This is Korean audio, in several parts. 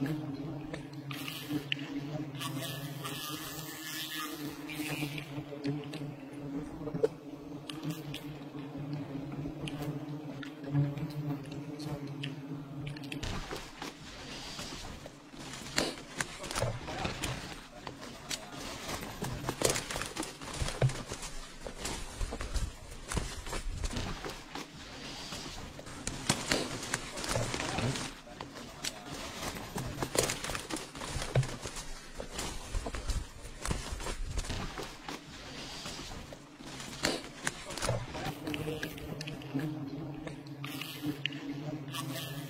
Amen.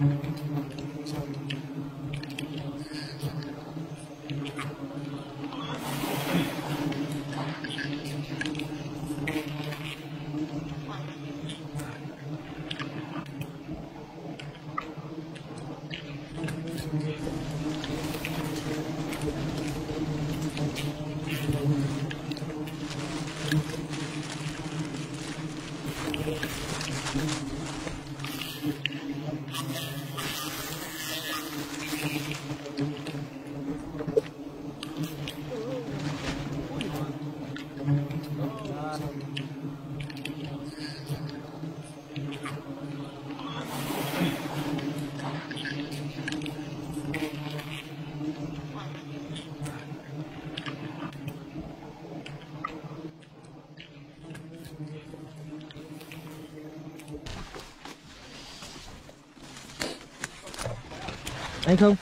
Thank mm -hmm. you. anh không